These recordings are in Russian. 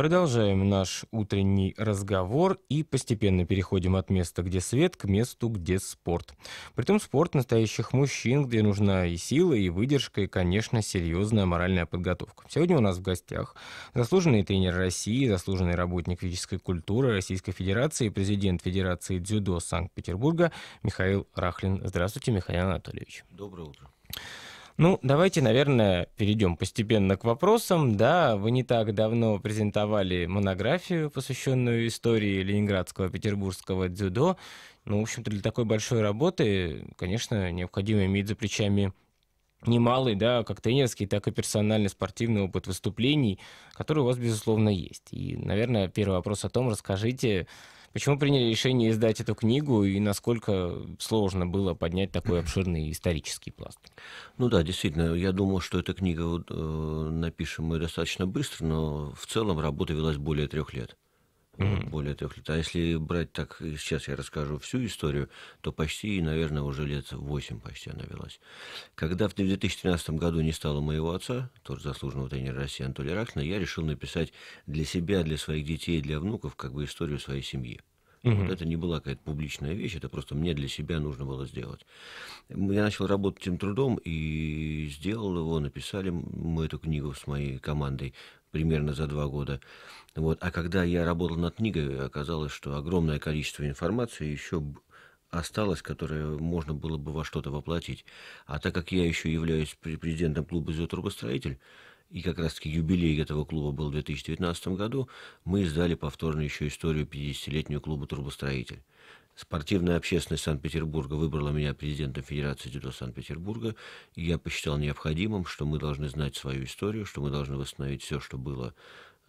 Продолжаем наш утренний разговор и постепенно переходим от места, где свет, к месту, где спорт. Притом спорт настоящих мужчин, где нужна и сила, и выдержка, и, конечно, серьезная моральная подготовка. Сегодня у нас в гостях заслуженный тренер России, заслуженный работник физической культуры Российской Федерации, президент Федерации дзюдо Санкт-Петербурга Михаил Рахлин. Здравствуйте, Михаил Анатольевич. Доброе утро. Ну, давайте, наверное, перейдем постепенно к вопросам. Да, вы не так давно презентовали монографию, посвященную истории ленинградского, петербургского дзюдо. Ну, в общем-то, для такой большой работы, конечно, необходимо иметь за плечами немалый, да, как тренерский, так и персональный спортивный опыт выступлений, который у вас, безусловно, есть. И, наверное, первый вопрос о том, расскажите, Почему приняли решение издать эту книгу и насколько сложно было поднять такой обширный исторический пласт? Ну да, действительно, я думал, что эта книга э, напишем мы достаточно быстро, но в целом работа велась более трех лет. Mm-hmm. Более трех лет. А если брать так, сейчас я расскажу всю историю, то почти, наверное, уже лет восемь почти она велась. Когда в 2013 году не стало моего отца, тоже заслуженного тренера России Анатолия Рахлина, я решил написать для себя, для своих детей, для внуков, как бы историю своей семьи. Угу. Вот это не была какая-то публичная вещь, это просто мне для себя нужно было сделать. Я начал работать этим трудом и сделал его, написали мы эту книгу с моей командой примерно за два года. Вот. А когда я работал над книгой, оказалось, что огромное количество информации еще осталось, которое можно было бы во что-то воплотить. А так как я еще являюсь президентом клуба «Зотрубостроитель», и как раз-таки юбилей этого клуба был в 2019 году, мы издали повторно еще историю 50-летнего клуба «Трубостроитель». Спортивная общественность Санкт-Петербурга выбрала меня президентом Федерации дзюдо Санкт-Петербурга, и я посчитал необходимым, что мы должны знать свою историю, что мы должны восстановить все, что было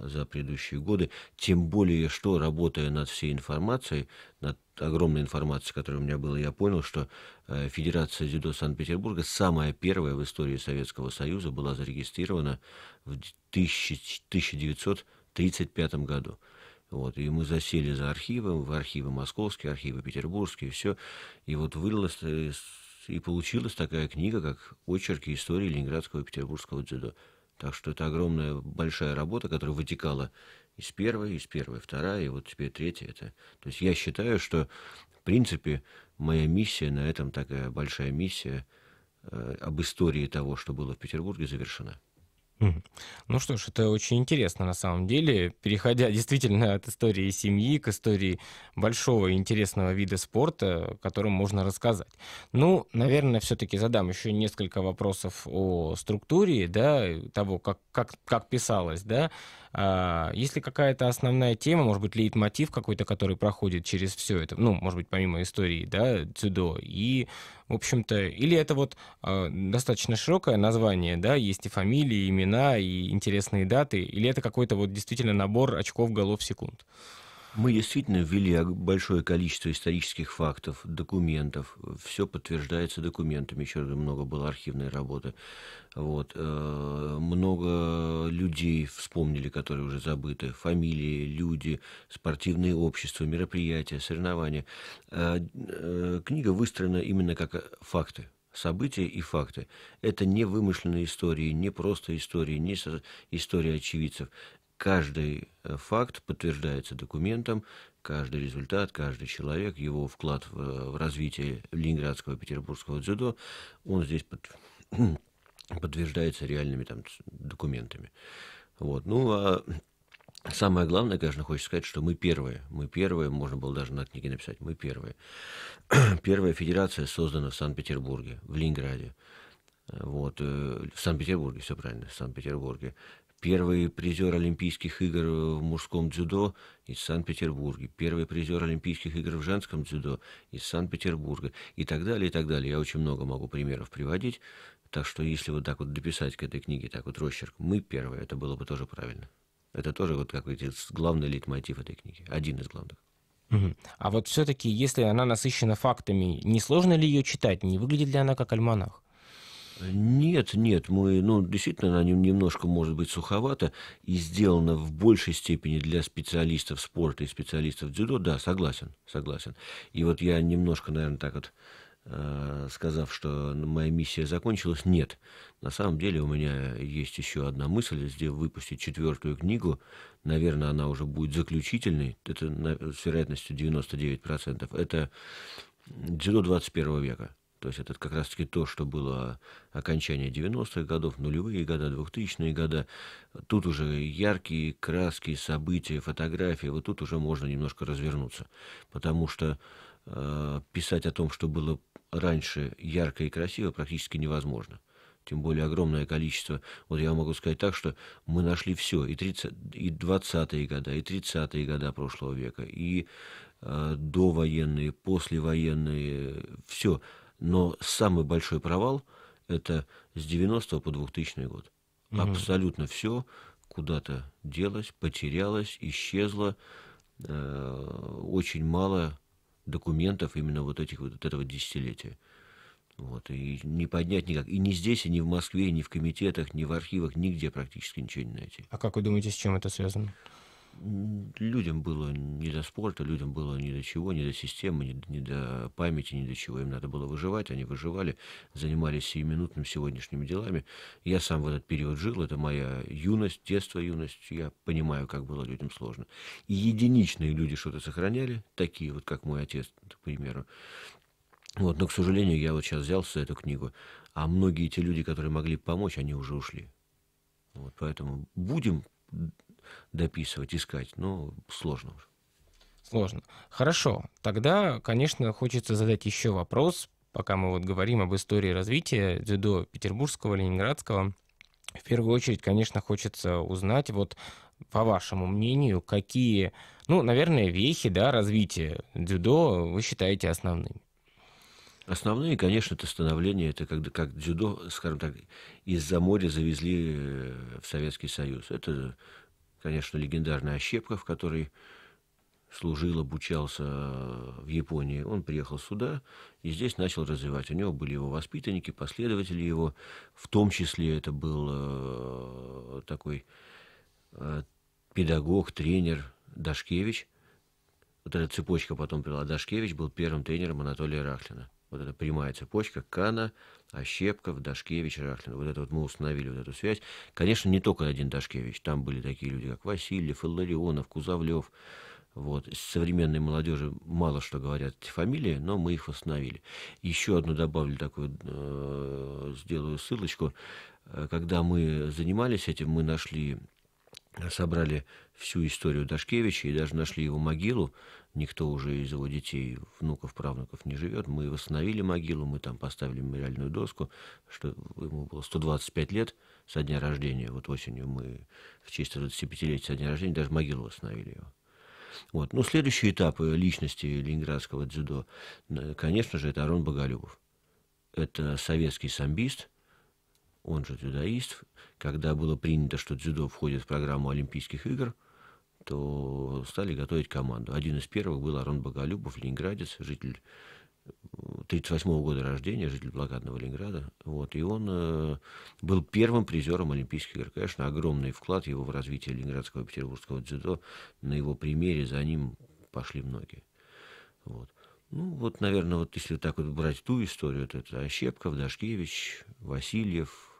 за предыдущие годы, тем более, что, работая над всей информацией, над огромной информацией, которая у меня была, я понял, что э, Федерация дзюдо Санкт-Петербурга, самая первая в истории Советского Союза, была зарегистрирована в 1935 году. Вот, и мы засели за архивом, в архивы московские, архивы петербургские, все. И вот вылилось э, и получилась такая книга, как «Очерки истории Ленинградского и Петербургского дзюдо». Так что это огромная, большая работа, которая вытекала из первой, из первой, вторая, и вот теперь третья. Это... То есть я считаю, что, в принципе, моя миссия на этом, такая большая миссия э, об истории того, что было в Петербурге, завершена. Ну что ж, это очень интересно на самом деле. Переходя действительно от истории семьи к истории большого и интересного вида спорта, о можно рассказать. Ну, наверное, все-таки задам еще несколько вопросов о структуре, да, того, как, как, как писалось, да. А, есть ли какая-то основная тема, может быть, лейтмотив какой-то, который проходит через все это, ну, может быть, помимо истории, да, дзюдо, и, в общем-то, или это вот а, достаточно широкое название, да, есть и фамилии, и имена, и интересные даты, или это какой-то вот действительно набор очков, голов, секунд? Мы действительно ввели большое количество исторических фактов, документов. Все подтверждается документами. Еще много было архивной работы. Вот. Э, много людей вспомнили, которые уже забыты. Фамилии, люди, спортивные общества, мероприятия, соревнования. Э, э, книга выстроена именно как факты события и факты. Это не вымышленные истории, не просто истории, не история очевидцев каждый э, факт подтверждается документом, каждый результат, каждый человек, его вклад в, в развитие ленинградского и петербургского дзюдо, он здесь под, подтверждается реальными там, документами. Вот. Ну, а самое главное, конечно, хочется сказать, что мы первые. Мы первые, можно было даже на книге написать, мы первые. Первая федерация создана в Санкт-Петербурге, в Ленинграде. Вот, э, в Санкт-Петербурге, все правильно, в Санкт-Петербурге первый призер Олимпийских игр в мужском дзюдо из Санкт-Петербурга, первый призер Олимпийских игр в женском дзюдо из Санкт-Петербурга и так далее, и так далее. Я очень много могу примеров приводить, так что если вот так вот дописать к этой книге, так вот росчерк, мы первые, это было бы тоже правильно. Это тоже вот какой-то главный лейтмотив этой книги, один из главных. А вот все-таки, если она насыщена фактами, не сложно ли ее читать? Не выглядит ли она как альманах? Нет, нет, мы, ну, действительно, она немножко может быть суховата и сделана в большей степени для специалистов спорта и специалистов дзюдо, да, согласен, согласен. И вот я немножко, наверное, так вот э, сказав, что моя миссия закончилась. Нет. На самом деле у меня есть еще одна мысль, здесь выпустить четвертую книгу. Наверное, она уже будет заключительной. Это с вероятностью 99%. Это дзюдо 21 века. То есть это как раз-таки то, что было окончание 90-х годов, нулевые годы, 2000-е годы. Тут уже яркие краски, события, фотографии. Вот тут уже можно немножко развернуться. Потому что э, писать о том, что было раньше ярко и красиво, практически невозможно. Тем более огромное количество. Вот я могу сказать так, что мы нашли все. И, 30, и 20-е годы, и 30-е годы прошлого века, и э, довоенные, послевоенные, все но самый большой провал – это с 90 по 2000 год. Угу. Абсолютно все куда-то делось, потерялось, исчезло. Э, очень мало документов именно вот этих вот этого десятилетия. Вот, и не поднять никак. И ни здесь, и ни в Москве, ни в комитетах, ни в архивах, нигде практически ничего не найти. А как вы думаете, с чем это связано? Людям было не до спорта, людям было ни до чего, ни до системы, ни, ни до памяти, ни до чего. Им надо было выживать, они выживали, занимались сиюминутными сегодняшними делами. Я сам в этот период жил, это моя юность, детство, юность. Я понимаю, как было людям сложно. И единичные люди что-то сохраняли, такие вот, как мой отец, к примеру. Вот, но, к сожалению, я вот сейчас взялся за эту книгу, а многие те люди, которые могли помочь, они уже ушли. Вот, поэтому будем дописывать, искать, но сложно уже. Сложно. Хорошо. Тогда, конечно, хочется задать еще вопрос, пока мы вот говорим об истории развития дзюдо петербургского, ленинградского. В первую очередь, конечно, хочется узнать, вот по вашему мнению, какие, ну, наверное, вехи да, развития дзюдо вы считаете основными? Основные, конечно, это становление, это когда как дзюдо, скажем так, из-за моря завезли э, в Советский Союз. Это конечно, легендарный Ощепков, который служил, обучался в Японии. Он приехал сюда и здесь начал развивать. У него были его воспитанники, последователи его. В том числе это был э, такой э, педагог, тренер Дашкевич. Вот эта цепочка потом привела. Дашкевич был первым тренером Анатолия Рахлина. Вот эта прямая цепочка Кана, Ощепков, Дашкевич, Рахлин. Вот это вот мы установили вот эту связь. Конечно, не только один Дашкевич. Там были такие люди, как Васильев, Илларионов, Кузовлев. Вот. Современной молодежи мало что говорят эти фамилии, но мы их восстановили. Еще одну добавлю такую, э, сделаю ссылочку. Э, когда мы занимались этим, мы нашли, собрали всю историю Дашкевича и даже нашли его могилу никто уже из его детей, внуков, правнуков не живет. Мы восстановили могилу, мы там поставили мемориальную доску, что ему было 125 лет со дня рождения. Вот осенью мы в честь 25-летия со дня рождения даже могилу восстановили его. Вот. Ну, следующий этап личности ленинградского дзюдо, конечно же, это Арон Боголюбов. Это советский самбист, он же дзюдоист. Когда было принято, что дзюдо входит в программу Олимпийских игр – то стали готовить команду. Один из первых был Арон Боголюбов, ленинградец, житель 1938 -го года рождения, житель блокадного Ленинграда. Вот, и он э, был первым призером Олимпийских игр. Конечно, огромный вклад его в развитие ленинградского и петербургского дзюдо. На его примере за ним пошли многие. Вот. Ну, вот, наверное, вот если так вот брать ту историю, то это Ощепков, Дашкевич, Васильев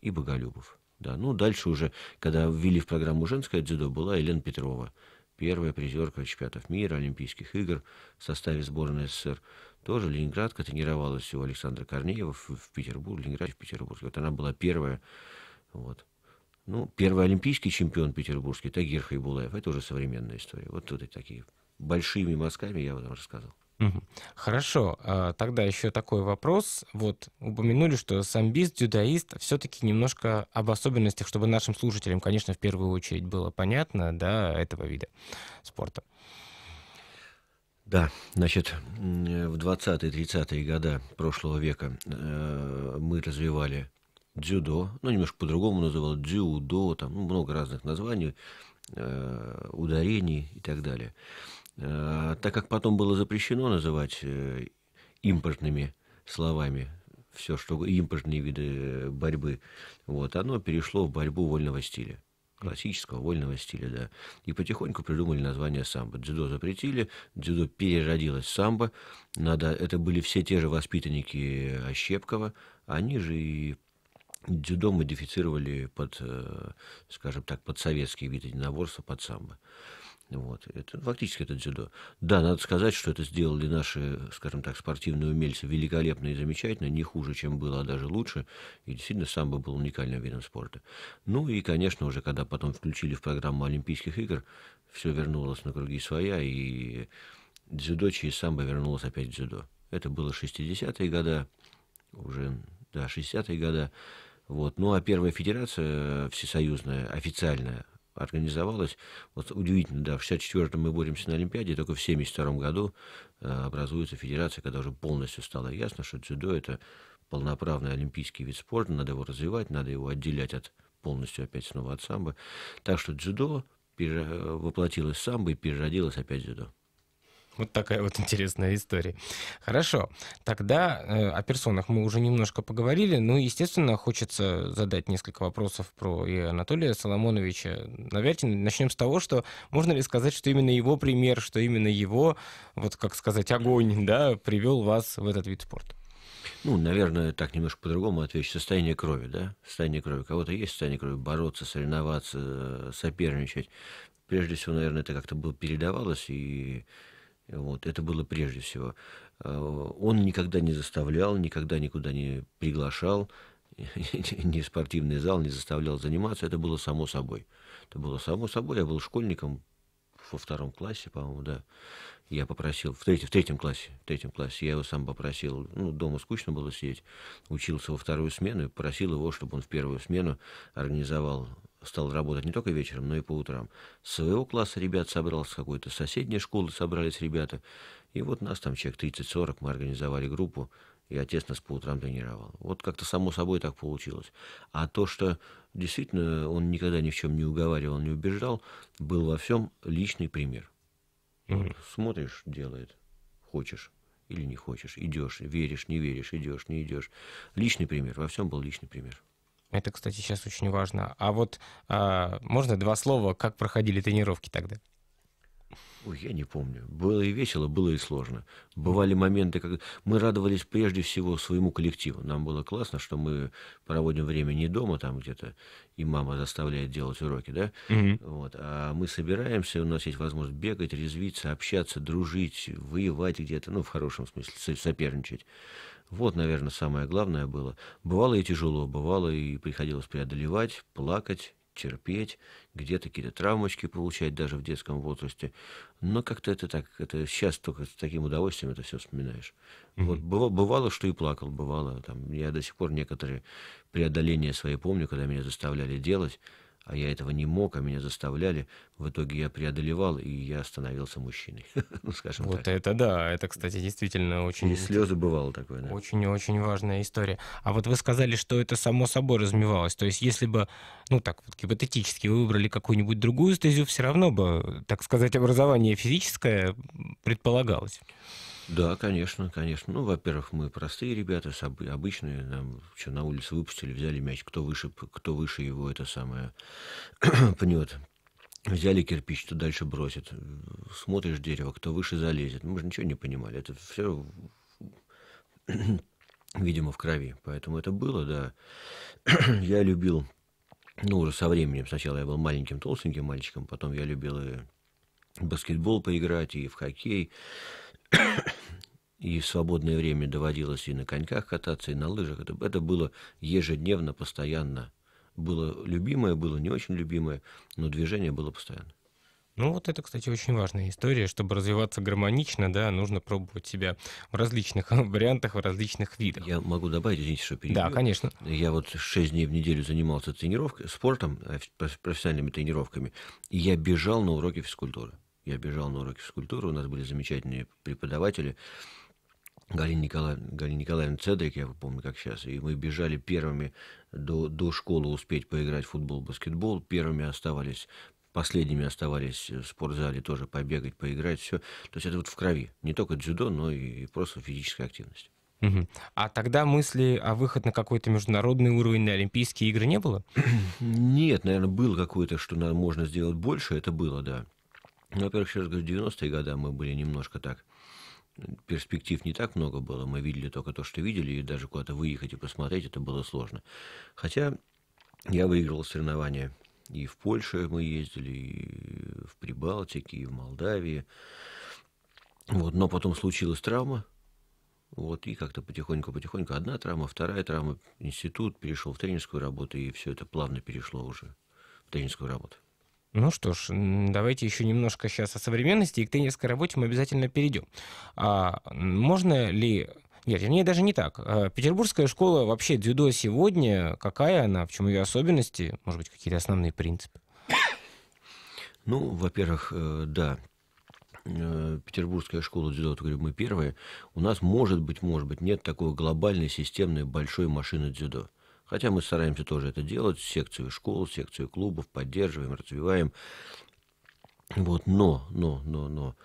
и Боголюбов. Да, ну дальше уже, когда ввели в программу женское дзюдо, была Елена Петрова, первая призерка чемпионатов мира, Олимпийских игр в составе сборной СССР. Тоже Ленинградка тренировалась у Александра Корнеева в, в Петербурге, Ленинграде в Петербурге. Вот она была первая, вот. Ну, первый олимпийский чемпион петербургский, Тагир Хайбулаев, это уже современная история. Вот вот эти такие большими мазками я вам рассказал. Хорошо, а, тогда еще такой вопрос. Вот упомянули, что самбист, дзюдоист, все-таки немножко об особенностях, чтобы нашим слушателям, конечно, в первую очередь было понятно, да, этого вида спорта. Да, значит, в 20-30-е годы прошлого века э, мы развивали дзюдо, ну, немножко по-другому называл дзюдо, там ну, много разных названий, э, ударений и так далее. Э, так как потом было запрещено называть э, импортными словами все, что импортные виды борьбы, вот, оно перешло в борьбу вольного стиля. классического вольного стиля, да. И потихоньку придумали название самбо. Дзюдо запретили, дзюдо переродилось самбо. Надо, это были все те же воспитанники Ощепкова, они же и дзюдо модифицировали под, э, скажем так, под советские виды единоборства, под самбо. Вот. Это, фактически это дзюдо. Да, надо сказать, что это сделали наши, скажем так, спортивные умельцы великолепно и замечательно, не хуже, чем было, а даже лучше. И действительно, самбо был уникальным видом спорта. Ну и, конечно, уже когда потом включили в программу Олимпийских игр, все вернулось на круги своя, и дзюдо через самбо вернулось опять в дзюдо. Это было 60-е годы, уже, да, 60-е годы. Вот. Ну, а первая федерация всесоюзная, официальная, организовалась. Вот удивительно, да, в 64-м мы боремся на Олимпиаде, только в 72 году э, образуется федерация, когда уже полностью стало ясно, что дзюдо – это полноправный олимпийский вид спорта, надо его развивать, надо его отделять от полностью опять снова от самбо. Так что дзюдо воплотилось в самбо и переродилось опять дзюдо. Вот такая вот интересная история. Хорошо, тогда э, о персонах мы уже немножко поговорили. Ну, естественно, хочется задать несколько вопросов про и Анатолия Соломоновича. Наверное, начнем с того, что можно ли сказать, что именно его пример, что именно его, вот как сказать, огонь, да, привел вас в этот вид спорта? Ну, наверное, так немножко по-другому отвечу. Состояние крови, да? Состояние крови. Кого-то есть состояние крови, бороться, соревноваться, соперничать. Прежде всего, наверное, это как-то было передавалось, и вот, это было прежде всего. А, он никогда не заставлял, никогда никуда не приглашал, ни спортивный зал не заставлял заниматься, это было само собой. Это было само собой, я был школьником во втором классе, по-моему, да. Я попросил, в, третьем, в третьем классе, в третьем классе, я его сам попросил, ну, дома скучно было сидеть, учился во вторую смену и просил его, чтобы он в первую смену организовал стал работать не только вечером, но и по утрам. С своего класса ребят собрался какой-то, с соседней школы собрались ребята. И вот нас там человек 30-40, мы организовали группу, и отец нас по утрам тренировал. Вот как-то само собой так получилось. А то, что действительно он никогда ни в чем не уговаривал, не убеждал, был во всем личный пример. Mm-hmm. Вот, смотришь, делает, хочешь или не хочешь, идешь, веришь, не веришь, идешь, не идешь. Личный пример, во всем был личный пример. Это, кстати, сейчас очень важно. А вот а, можно два слова, как проходили тренировки тогда? Ой, я не помню. Было и весело, было и сложно. Бывали моменты, как мы радовались прежде всего своему коллективу. Нам было классно, что мы проводим время не дома там где-то, и мама заставляет делать уроки, да? Mm-hmm. Вот. А мы собираемся, у нас есть возможность бегать, резвиться, общаться, дружить, воевать где-то, ну, в хорошем смысле, соперничать. Вот, наверное, самое главное было. Бывало и тяжело, бывало и приходилось преодолевать, плакать, терпеть, где-то какие-то травмочки получать даже в детском возрасте. Но как-то это так, это сейчас только с таким удовольствием это все вспоминаешь. Mm-hmm. Вот бывало, бывало, что и плакал, бывало. Там, я до сих пор некоторые преодоления свои помню, когда меня заставляли делать а я этого не мог, а меня заставляли. В итоге я преодолевал, и я становился мужчиной. ну, скажем вот так. это да, это, кстати, действительно очень... И слезы бывало такое, да. Очень-очень важная история. А вот вы сказали, что это само собой размевалось. То есть если бы, ну так вот гипотетически, вы выбрали какую-нибудь другую стезю, все равно бы, так сказать, образование физическое предполагалось. Да, конечно, конечно. Ну, во-первых, мы простые ребята, обычные. Нам что, на улице выпустили, взяли мяч. Кто выше, кто выше его, это самое, пнет. Взяли кирпич, кто дальше бросит. Смотришь дерево, кто выше залезет. Мы же ничего не понимали. Это все, видимо, в крови. Поэтому это было, да. я любил, ну, уже со временем. Сначала я был маленьким, толстеньким мальчиком, потом я любил и баскетбол поиграть, и в хоккей. И в свободное время доводилось и на коньках кататься, и на лыжах. Это, это было ежедневно, постоянно. Было любимое, было не очень любимое, но движение было постоянно. Ну вот это, кстати, очень важная история. Чтобы развиваться гармонично, да, нужно пробовать себя в различных вариантах, в различных видах. Я могу добавить, извините, что перебью. Да, конечно. Я вот шесть дней в неделю занимался тренировкой, спортом, э, профессиональными тренировками, и я бежал на уроки физкультуры. Я бежал на уроки физкультуры, у нас были замечательные преподаватели. Галина Николаевна, Галина Николаевна Цедрик, я помню, как сейчас, и мы бежали первыми до, до школы успеть поиграть в футбол, баскетбол, первыми оставались, последними оставались в спортзале тоже побегать, поиграть, все. То есть это вот в крови, не только дзюдо, но и просто физическая активность. Мгм. А тогда мысли о выход на какой-то международный уровень, на Олимпийские игры не было? Нет, наверное, было какое-то, что можно сделать больше, это было, да. Ну, во-первых, раз говорю, в 90-е годы мы были немножко так, перспектив не так много было, мы видели только то, что видели, и даже куда-то выехать и посмотреть, это было сложно. Хотя я выиграл соревнования и в Польше мы ездили, и в Прибалтике, и в Молдавии. Вот, но потом случилась травма, вот, и как-то потихоньку-потихоньку одна травма, вторая травма, институт, перешел в тренерскую работу, и все это плавно перешло уже в тренерскую работу. Ну что ж, давайте еще немножко сейчас о современности, и к тренерской работе мы обязательно перейдем. А можно ли... Нет, вернее, даже не так. А петербургская школа вообще дзюдо сегодня, какая она, в чем ее особенности, может быть, какие-то основные принципы? Ну, во-первых, э, да, Э, Петербургская школа дзюдо, вот говорю, мы первые, у нас, может быть, может быть, нет такой глобальной, системной, большой машины дзюдо. Хотя мы стараемся тоже это делать, секцию школ, секцию клубов, поддерживаем, развиваем. Вот, но, но, но, но,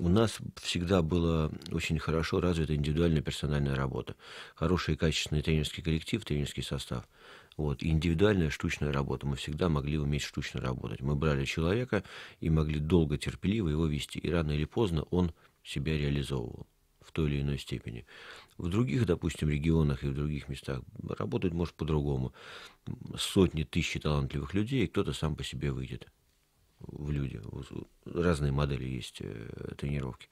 у нас всегда была очень хорошо развита индивидуальная персональная работа. Хороший и качественный тренерский коллектив, тренерский состав – вот. И индивидуальная штучная работа. Мы всегда могли уметь штучно работать. Мы брали человека и могли долго, терпеливо его вести. И рано или поздно он себя реализовывал той или иной степени. В других, допустим, регионах и в других местах работать может по-другому. Сотни, тысячи талантливых людей, и кто-то сам по себе выйдет в люди. Разные модели есть э, тренировки.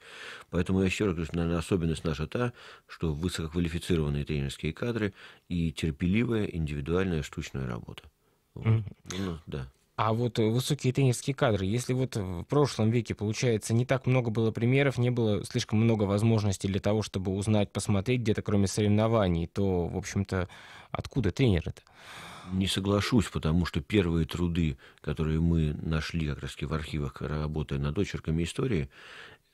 Поэтому я еще раз говорю, наверное, особенность наша та, что высококвалифицированные тренерские кадры и терпеливая индивидуальная штучная работа. Mm-hmm. Ну, да. А вот э, высокие тренерские кадры, если вот в прошлом веке, получается, не так много было примеров, не было слишком много возможностей для того, чтобы узнать, посмотреть где-то, кроме соревнований, то, в общем-то, откуда тренеры-то? Не соглашусь, потому что первые труды, которые мы нашли как раз в архивах, работая над очерками истории,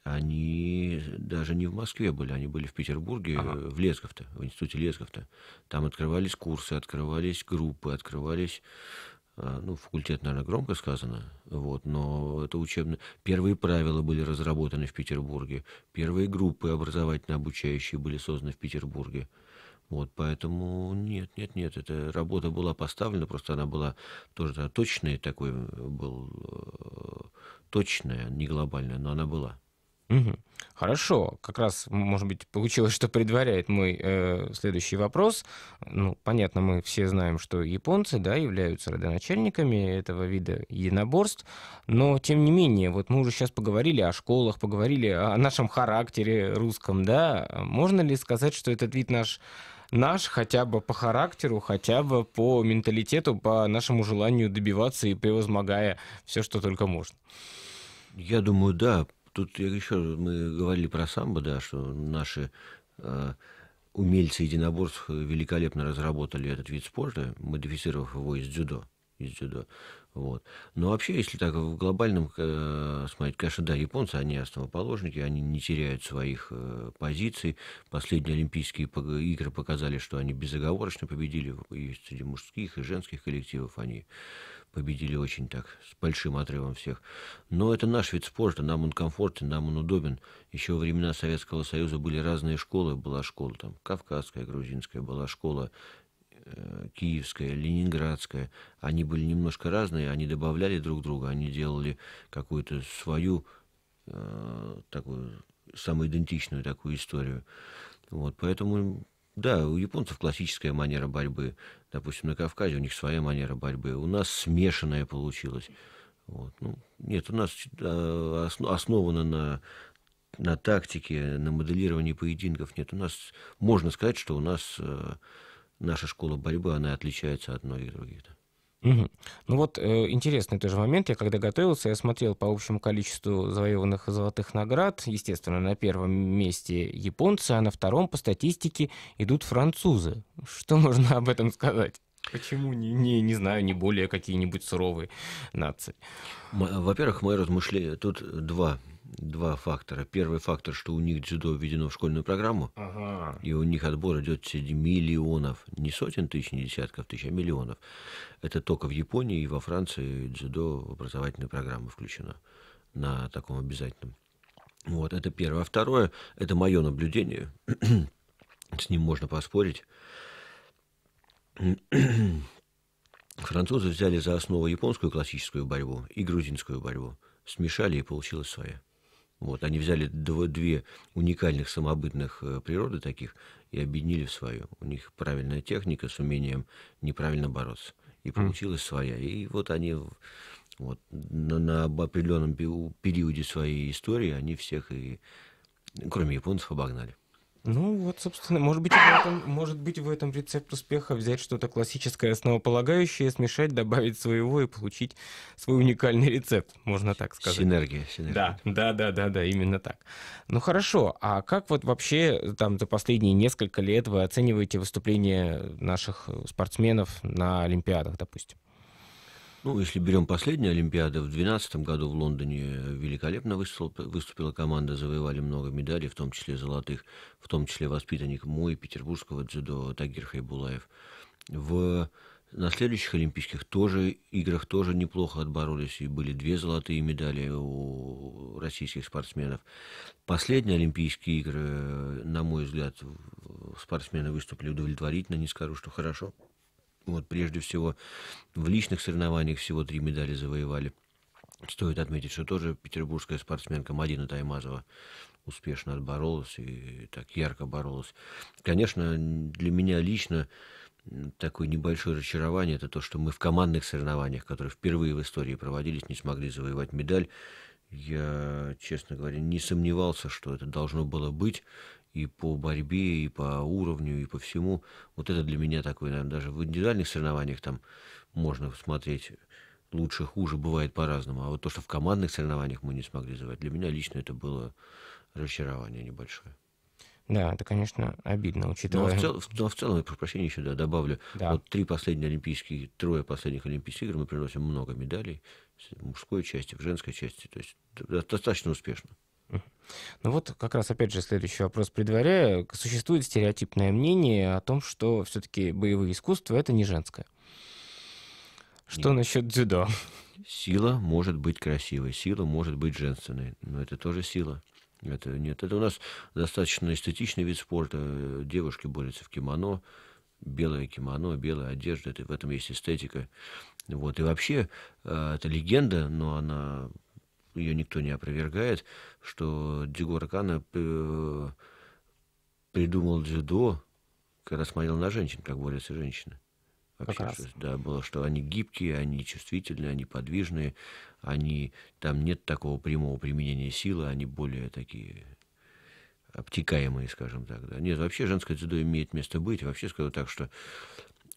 они даже не в Москве были, они были в Петербурге, ага. в Лесковто, в институте Лесковто. Там открывались курсы, открывались группы, открывались ну, факультет, наверное, громко сказано, вот, но это учебно. Первые правила были разработаны в Петербурге, первые группы образовательно обучающие были созданы в Петербурге. Вот, поэтому нет, нет, нет, эта работа была поставлена, просто она была тоже точная, такой был, э, точная, не глобальная, но она была. Угу. Хорошо, как раз, может быть, получилось, что предваряет мой э, следующий вопрос. Ну, понятно, мы все знаем, что японцы, да, являются родоначальниками этого вида единоборств, но, тем не менее, вот мы уже сейчас поговорили о школах, поговорили о нашем характере русском, да, можно ли сказать, что этот вид наш наш хотя бы по характеру, хотя бы по менталитету, по нашему желанию добиваться и превозмогая все, что только можно. Я думаю, да. Тут еще мы говорили про самбо, да, что наши э, умельцы единоборств великолепно разработали этот вид спорта, модифицировав его из дзюдо. Из дзюдо. Вот. Но вообще, если так в глобальном э, смотреть, конечно, да, японцы, они основоположники, они не теряют своих э, позиций. Последние Олимпийские игры показали, что они безоговорочно победили и среди мужских и женских коллективов. Они победили очень так, с большим отрывом всех. Но это наш вид спорта, нам он комфортен, нам он удобен. Еще во времена Советского Союза были разные школы. Была школа там кавказская, грузинская, была школа Э, киевская, ленинградская, они были немножко разные, они добавляли друг друга, они делали какую-то свою э, такую самоидентичную такую историю. Вот, поэтому, да, у японцев классическая манера борьбы. Допустим, на Кавказе у них своя манера борьбы. У нас смешанная получилась. Вот. Ну, нет, у нас э, основано на, на тактике, на моделировании поединков. Нет, у нас, можно сказать, что у нас наша школа борьбы, она отличается от многих других. Угу. Ну вот э, интересный тоже момент. Я когда готовился, я смотрел по общему количеству завоеванных золотых наград. Естественно, на первом месте японцы, а на втором по статистике идут французы. Что можно об этом сказать? Почему не, не, не знаю, не более какие-нибудь суровые нации? Во-первых, мое размышление тут два два фактора. Первый фактор, что у них дзюдо введено в школьную программу, ага. и у них отбор идет среди миллионов, не сотен тысяч, не десятков тысяч, а миллионов. Это только в Японии и во Франции дзюдо в образовательные программы включено на таком обязательном. Вот, это первое. А второе, это мое наблюдение. с ним можно поспорить. Французы взяли за основу японскую классическую борьбу и грузинскую борьбу. Смешали, и получилось своя. Вот, они взяли дв- две уникальных самобытных э, природы таких и объединили в свою. У них правильная техника с умением неправильно бороться. И получилась своя. И вот они вот, на, на определенном периоде своей истории они всех и, кроме японцев, обогнали. Ну вот, собственно, может быть, в этом, может быть, в этом рецепт успеха взять что-то классическое, основополагающее, смешать, добавить своего и получить свой уникальный рецепт, можно так сказать. Синергия, синергия. Да, да, да, да, да, именно так. Ну хорошо, а как вот вообще там за последние несколько лет вы оцениваете выступления наших спортсменов на Олимпиадах, допустим? Ну, если берем последнюю Олимпиаду, в 2012 году в Лондоне великолепно выступила, команда, завоевали много медалей, в том числе золотых, в том числе воспитанник мой, петербургского дзюдо Тагир Хайбулаев. В, на следующих Олимпийских тоже играх тоже неплохо отборолись, и были две золотые медали у российских спортсменов. Последние Олимпийские игры, на мой взгляд, спортсмены выступили удовлетворительно, не скажу, что хорошо. Вот прежде всего в личных соревнованиях всего три медали завоевали. Стоит отметить, что тоже петербургская спортсменка Мадина Таймазова успешно отборолась и так ярко боролась. Конечно, для меня лично такое небольшое разочарование, это то, что мы в командных соревнованиях, которые впервые в истории проводились, не смогли завоевать медаль. Я, честно говоря, не сомневался, что это должно было быть и по борьбе, и по уровню, и по всему. Вот это для меня такое, наверное, даже в индивидуальных соревнованиях там можно смотреть лучше, хуже, бывает по-разному. А вот то, что в командных соревнованиях мы не смогли завоевать, для меня лично это было разочарование небольшое. Да, это, конечно, обидно, учитывая... Но в, цел, но в целом, я прошу прощения, еще да, добавлю, да. вот три последние олимпийские, трое последних олимпийских игр мы приносим много медалей в мужской части, в женской части, то есть достаточно успешно. Ну вот как раз опять же следующий вопрос предваряя. Существует стереотипное мнение о том, что все-таки боевые искусства это не женское. Что Нет. насчет дзюдо? Сила может быть красивой, сила может быть женственной, но это тоже сила. Это нет, это у нас достаточно эстетичный вид спорта. Девушки борются в кимоно, белое кимоно, белая одежда, это, в этом есть эстетика. Вот. И вообще, э, это легенда, но она ее никто не опровергает, что Дигора Кана э, придумал дзюдо, когда смотрел на женщин, как борются женщины. Вообще, что, да, было, что они гибкие, они чувствительные, они подвижные, они, там нет такого прямого применения силы, они более такие обтекаемые, скажем так. Да. Нет, вообще женское дзюдо имеет место быть. Вообще скажу так, что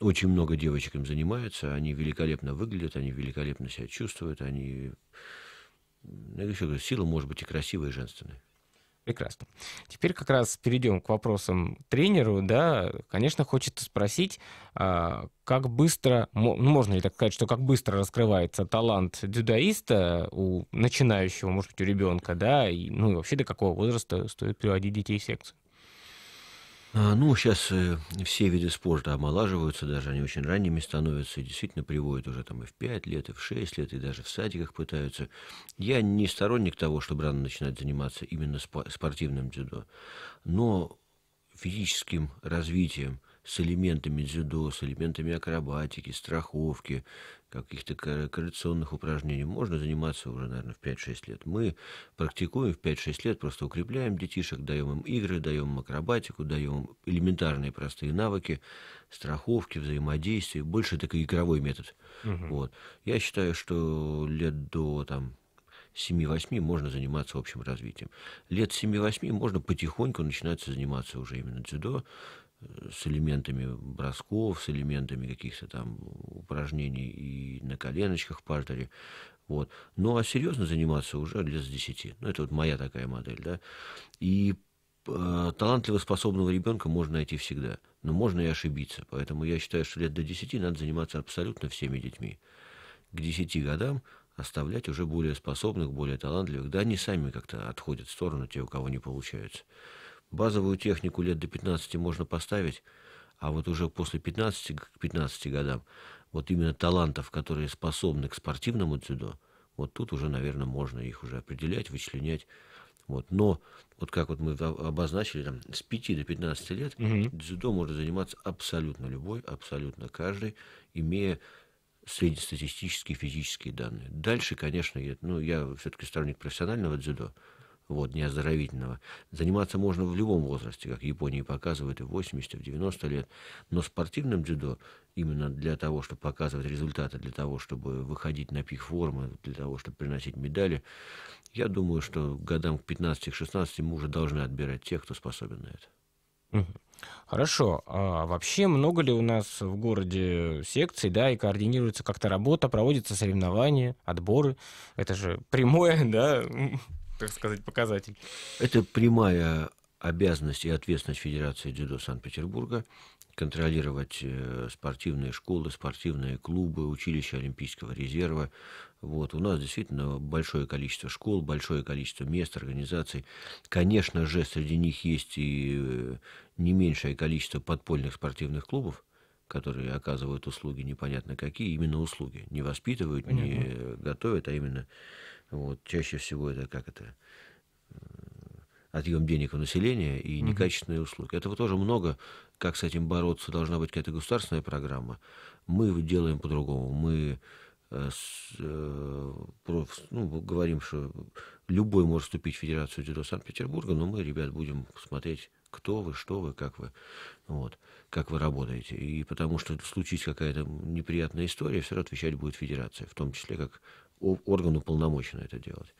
очень много девочек им занимаются, они великолепно выглядят, они великолепно себя чувствуют, они я еще говорю, сила может быть и красивая, и женственная. Прекрасно. Теперь как раз перейдем к вопросам тренеру. Да, конечно, хочется спросить, а, как быстро, ну, можно ли так сказать, что как быстро раскрывается талант дзюдоиста у начинающего, может быть, у ребенка, да, и, ну и вообще до какого возраста стоит приводить детей в секцию? А, ну, сейчас э, все виды спорта омолаживаются, даже они очень ранними становятся, и действительно приводят уже там и в 5 лет, и в 6 лет, и даже в садиках пытаются. Я не сторонник того, чтобы рано начинать заниматься именно спортивным дзюдо, но физическим развитием – с элементами дзюдо, с элементами акробатики, страховки, каких-то коррекционных упражнений можно заниматься уже, наверное, в 5-6 лет. Мы практикуем в 5-6 лет, просто укрепляем детишек, даем им игры, даем им акробатику, даем им элементарные простые навыки, страховки, взаимодействия. Больше такой игровой метод. Угу. Вот. Я считаю, что лет до там, 7-8 можно заниматься общим развитием. Лет 7-8 можно потихоньку начинать заниматься уже именно дзюдо, с элементами бросков, с элементами каких-то там упражнений и на коленочках в партере. Вот. Ну, а серьезно заниматься уже лет с 10. Ну, это вот моя такая модель, да. И э, талантливо способного ребенка можно найти всегда, но можно и ошибиться. Поэтому я считаю, что лет до 10 надо заниматься абсолютно всеми детьми. К 10 годам оставлять уже более способных, более талантливых. Да, они сами как-то отходят в сторону, те, у кого не получается. Базовую технику лет до 15 можно поставить, а вот уже после 15, к 15 годам, вот именно талантов, которые способны к спортивному дзюдо, вот тут уже, наверное, можно их уже определять, вычленять. Вот. Но вот как вот мы обозначили, там, с 5 до 15 лет угу. дзюдо может заниматься абсолютно любой, абсолютно каждый, имея среднестатистические физические данные. Дальше, конечно, я, ну, я все-таки сторонник профессионального дзюдо, вот, не оздоровительного. Заниматься можно в любом возрасте, как Япония показывает, и в 80, и в 90 лет. Но спортивным дзюдо именно для того, чтобы показывать результаты, для того, чтобы выходить на пик формы, для того, чтобы приносить медали, я думаю, что годам к 15-16 мы уже должны отбирать тех, кто способен на это. Хорошо. А вообще много ли у нас в городе секций, да, и координируется как-то работа, проводятся соревнования, отборы? Это же прямое, да, так сказать, показатель. Это прямая обязанность и ответственность Федерации дзюдо Санкт-Петербурга контролировать э, спортивные школы, спортивные клубы, училища Олимпийского резерва. Вот. У нас действительно большое количество школ, большое количество мест, организаций. Конечно же, среди них есть и э, не меньшее количество подпольных спортивных клубов, которые оказывают услуги непонятно какие, именно услуги. Не воспитывают, Понятно. не готовят, а именно вот, чаще всего это как это э, отъем денег у населения и некачественные угу. услуги. Этого тоже много. Как с этим бороться, должна быть какая-то государственная программа. Мы делаем по-другому. Мы э, с, э, ну, говорим, что любой может вступить в Федерацию дзюдо Санкт-Петербурга, но мы, ребят, будем смотреть, кто вы, что вы, как вы, вот, как вы работаете. И потому что случись какая-то неприятная история, все равно отвечать будет Федерация, в том числе как орган уполномочен это делать.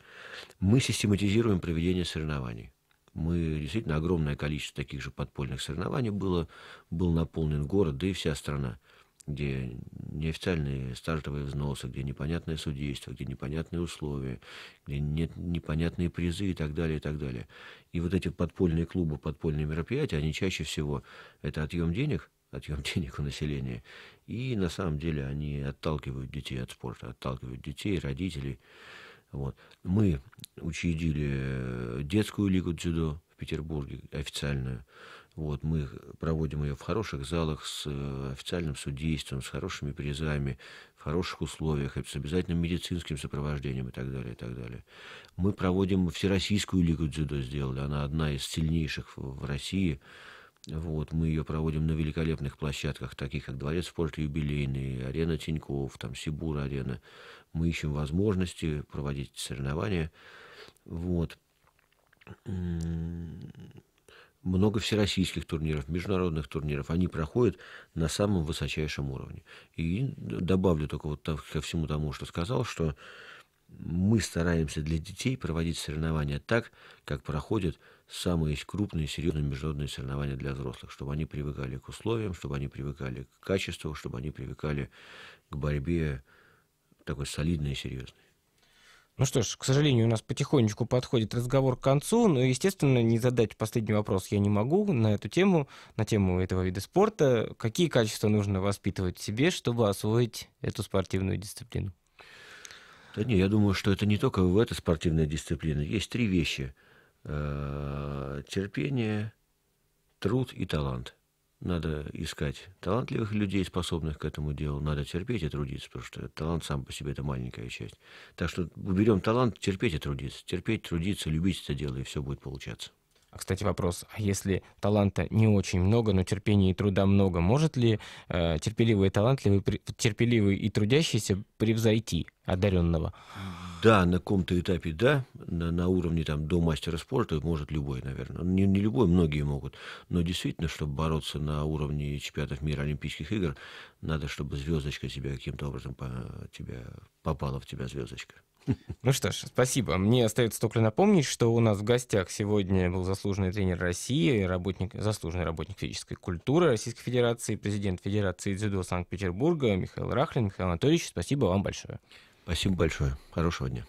Мы систематизируем проведение соревнований. Мы действительно огромное количество таких же подпольных соревнований было, был наполнен город, да и вся страна, где неофициальные стартовые взносы, где непонятное судейство, где непонятные условия, где нет непонятные призы и так далее, и так далее. И вот эти подпольные клубы, подпольные мероприятия, они чаще всего это отъем денег, отъем денег у населения, и на самом деле они отталкивают детей от спорта, отталкивают детей, родителей. Вот. Мы учредили э, детскую лигу дзюдо в Петербурге, официальную. Вот, мы проводим ее в хороших залах с э, официальным судейством, с хорошими призами, в хороших условиях, с обязательным медицинским сопровождением и так далее, и так далее. Мы проводим Всероссийскую лигу дзюдо сделали, она одна из сильнейших в России. Вот, мы ее проводим на великолепных площадках, таких как Дворец спорта юбилейный, арена Тиньков, там Сибур-арена. Мы ищем возможности проводить соревнования. Вот. Много всероссийских турниров, международных турниров, они проходят на самом высочайшем уровне. И добавлю только вот ко всему тому, что сказал, что мы стараемся для детей проводить соревнования так, как проходят самые крупные, серьезные международные соревнования для взрослых, чтобы они привыкали к условиям, чтобы они привыкали к качеству, чтобы они привыкали к борьбе такой солидной и серьезной. Ну что ж, к сожалению, у нас потихонечку подходит разговор к концу, но, естественно, не задать последний вопрос я не могу на эту тему, на тему этого вида спорта. Какие качества нужно воспитывать в себе, чтобы освоить эту спортивную дисциплину? Да не, я думаю, что это не только в этой спортивной дисциплине. Есть три вещи. Э, терпение, труд и талант. Надо искать талантливых людей, способных к этому делу. Надо терпеть и трудиться, потому что талант сам по себе это маленькая часть. Так что уберем талант, терпеть и трудиться. Терпеть, трудиться, любить это дело, и все будет получаться. А, кстати, вопрос, а если таланта не очень много, но терпения и труда много, может ли э, терпеливый и талантливый, терпеливый и трудящийся превзойти одаренного? Да, на каком-то этапе да, на, на уровне там до мастера спорта может любой, наверное. Не, не любой, многие могут. Но действительно, чтобы бороться на уровне чемпионатов мира Олимпийских игр, надо, чтобы звездочка тебя каким-то образом по, тебя, попала в тебя звездочка. Ну что ж, спасибо. Мне остается только напомнить, что у нас в гостях сегодня был заслуженный тренер России, работник, заслуженный работник физической культуры Российской Федерации, президент Федерации дзюдо Санкт-Петербурга Михаил Рахлин. Михаил Анатольевич, спасибо вам большое. Спасибо большое. Хорошего дня.